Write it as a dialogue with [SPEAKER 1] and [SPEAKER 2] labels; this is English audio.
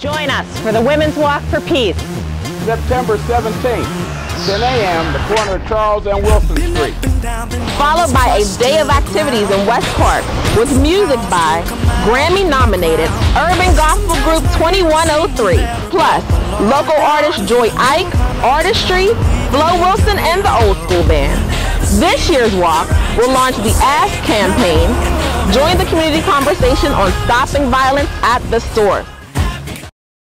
[SPEAKER 1] Join us for the Women's Walk for Peace.
[SPEAKER 2] September 17th, 10 a.m., the corner of Charles and Wilson Street.
[SPEAKER 3] Followed by a day of activities in West Park with music by Grammy-nominated urban gospel group 2103, plus local artist Joy Ike, Artistree, Flo Wilson, and the Old School Band. This year's walk will launch the ASK campaign. Join the community conversation on stopping violence at the source.